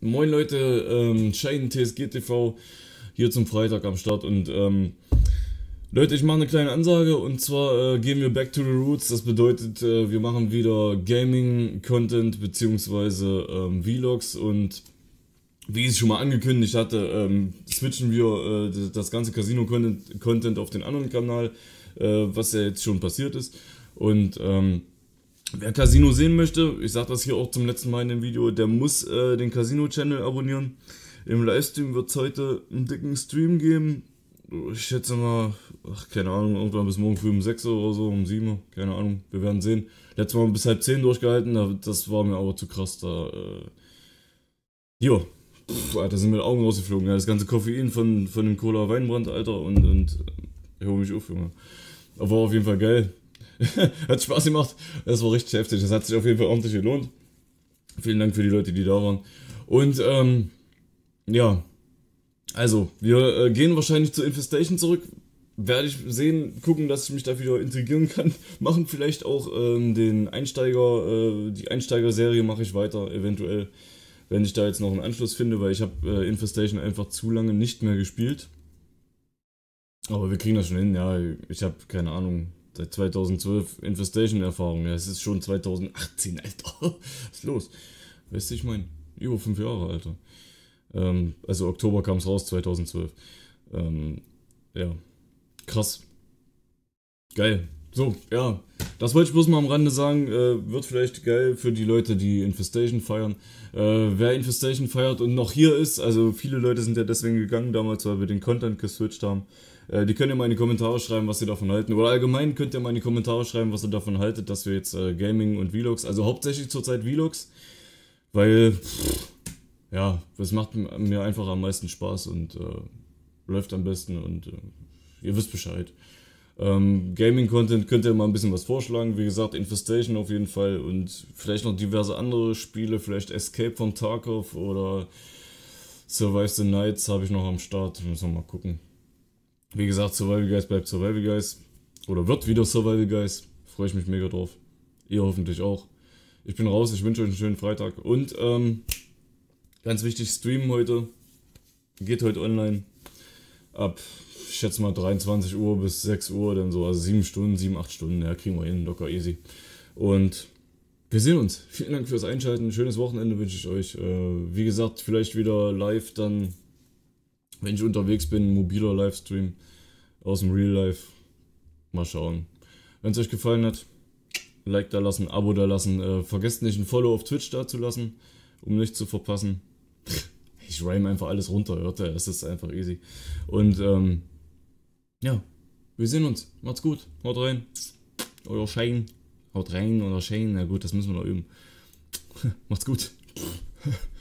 Moin Leute, ähm, Schein TSG TV hier zum Freitag am Start und ähm, Leute, ich mache eine kleine Ansage und zwar äh, gehen wir back to the roots. Das bedeutet, äh, wir machen wieder Gaming-Content beziehungsweise ähm, Vlogs und wie ich es schon mal angekündigt hatte, ähm, switchen wir äh, das ganze Casino-Content Content auf den anderen Kanal, äh, was ja jetzt schon passiert ist. Und ähm, Wer Casino sehen möchte, ich sage das hier auch zum letzten Mal in dem Video, der muss äh, den Casino-Channel abonnieren. Im Livestream wird es heute einen dicken Stream geben. Ich schätze mal, ach, keine Ahnung, irgendwann bis morgen früh um 6 Uhr oder so, um 7 Uhr, keine Ahnung, wir werden sehen. Letztes Mal bis halb 10 durchgehalten, das war mir aber zu krass, da, äh, jo, Pff, Alter, sind mir die Augen rausgeflogen, ja, das ganze Koffein von, von dem Cola-Weinbrand, Alter, und, und, ich hole mich auf, Junge. Aber war auf jeden Fall geil. hat Spaß gemacht. Das war richtig heftig. Das hat sich auf jeden Fall ordentlich gelohnt. Vielen Dank für die Leute, die da waren. Und ähm, ja, also wir äh, gehen wahrscheinlich zur Infestation zurück. Werde ich sehen, gucken, dass ich mich da wieder integrieren kann. Machen vielleicht auch ähm, den Einsteiger, äh, die Einsteiger-Serie mache ich weiter, eventuell, wenn ich da jetzt noch einen Anschluss finde, weil ich habe äh, Infestation einfach zu lange nicht mehr gespielt. Aber wir kriegen das schon hin, ja. Ich habe keine Ahnung, Seit 2012 Infestation-Erfahrung. Ja, es ist schon 2018, Alter. Was ist los? Weißt du, ich meine, über fünf Jahre, Alter. Ähm, also Oktober kam es raus, 2012. Ähm, ja, krass. Geil. So, ja, das wollte ich bloß mal am Rande sagen. Äh, wird vielleicht geil für die Leute, die Infestation feiern. Äh, wer Infestation feiert und noch hier ist, also viele Leute sind ja deswegen gegangen damals, weil wir den Content geswitcht haben. Äh, die können ja mal in die Kommentare schreiben, was sie davon halten. Oder allgemein könnt ihr mal in die Kommentare schreiben, was ihr davon haltet, dass wir jetzt äh, Gaming und Vlogs, also hauptsächlich zurzeit Vlogs, weil, pff, ja, das macht mir einfach am meisten Spaß und äh, läuft am besten und ihr wisst Bescheid. Ähm, Gaming-Content könnt ihr mal ein bisschen was vorschlagen. Wie gesagt, Infestation auf jeden Fall und vielleicht noch diverse andere Spiele, vielleicht Escape from Tarkov oder Survive the Nights habe ich noch am Start. Müssen wir mal gucken. Wie gesagt, Survival Guys bleibt Survival Guys. Oder wird wieder Survival Guys. Freue ich mich mega drauf. Ihr hoffentlich auch. Ich bin raus, ich wünsche euch einen schönen Freitag. Und ähm, ganz wichtig, Stream heute. Geht heute online. Ab, ich schätze mal 23 Uhr bis 6 Uhr, dann so, also 7 Stunden, 7, 8 Stunden, ja, kriegen wir hin, locker easy. Und wir sehen uns. Vielen Dank fürs Einschalten. Schönes Wochenende wünsche ich euch. Äh, wie gesagt, vielleicht wieder live dann wenn ich unterwegs bin, mobiler Livestream aus dem Real Life. Mal schauen. Wenn es euch gefallen hat, Like da lassen, Abo da lassen. Äh, vergesst nicht ein Follow auf Twitch da zu lassen, um nichts zu verpassen. ich rhyme einfach alles runter, hört ihr? Es ist einfach easy. Und ähm, ja, wir sehen uns. Macht's gut. Haut rein. Euer Schein. Haut rein oder Schein. Na gut, das müssen wir noch üben. Macht's gut.